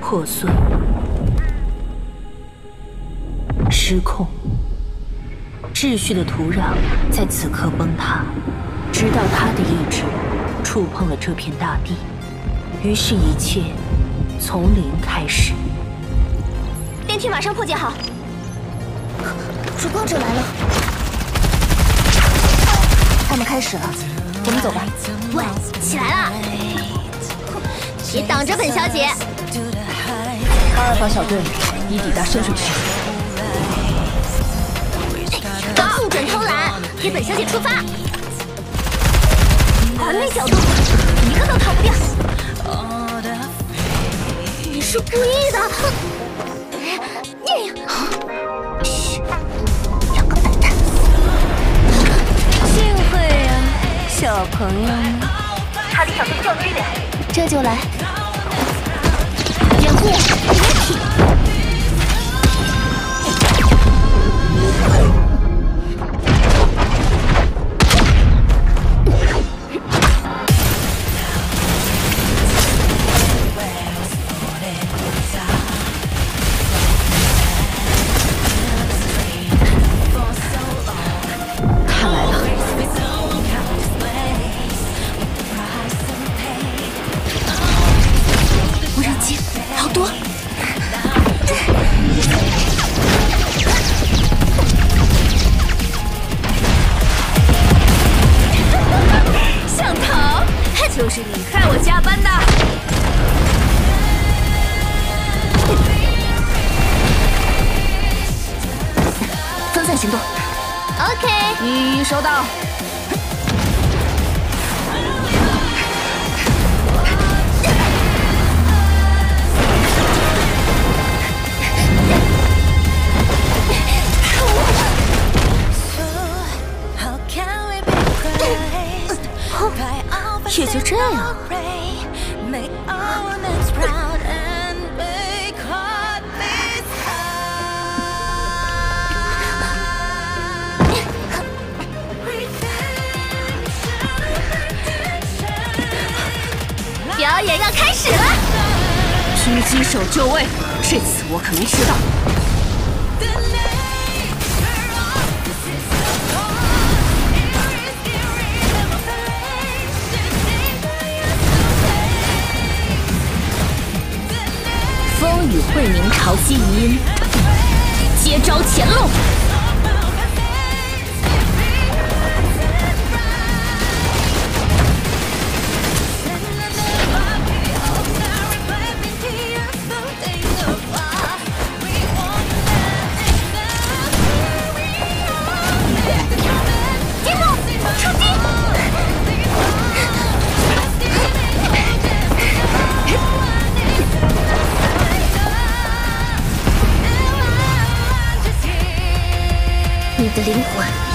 破碎、失控，秩序的土壤在此刻崩塌，直到他的意志触碰了这片大地，于是，一切从零开始。电梯马上破解好，曙光者来了，他们开始了，我们走吧。喂，起来了，别挡着本小姐。阿尔法小队已抵达深水区，不准偷懒，给本小姐出发。完美角度，一个都逃不掉。你是故意的。嘘，两个笨蛋！幸会呀，小朋友们。查理小队教区里，这就来。掩护，别停。 就是你害我加班的，分散行动。OK，一一收到。也就这样。表演要开始了。狙击手就位，这次我可没迟到。与慧明潮汐余音，接招潜龙。灵魂。